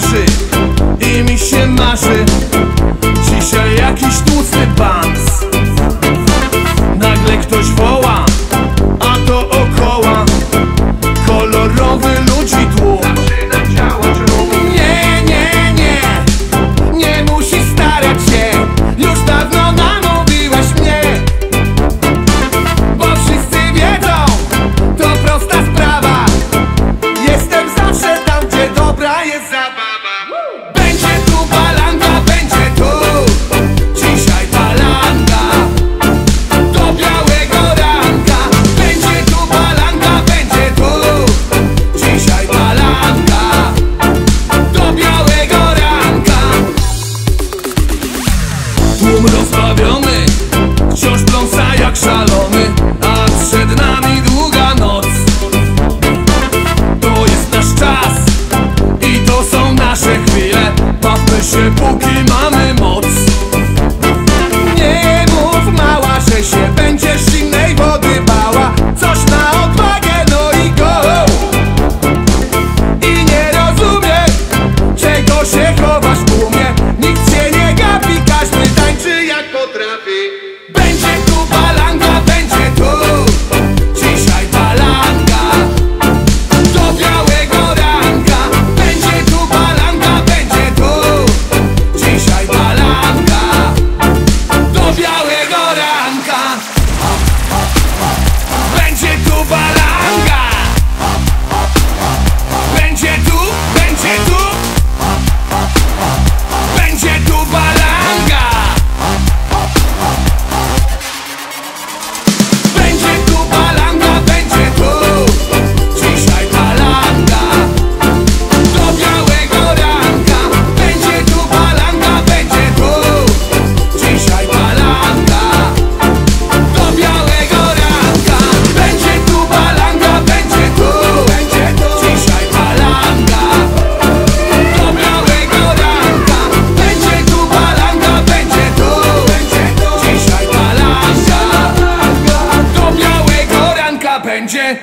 twarzy I mi się marzy Tłum rozbawiony Wciąż będzie.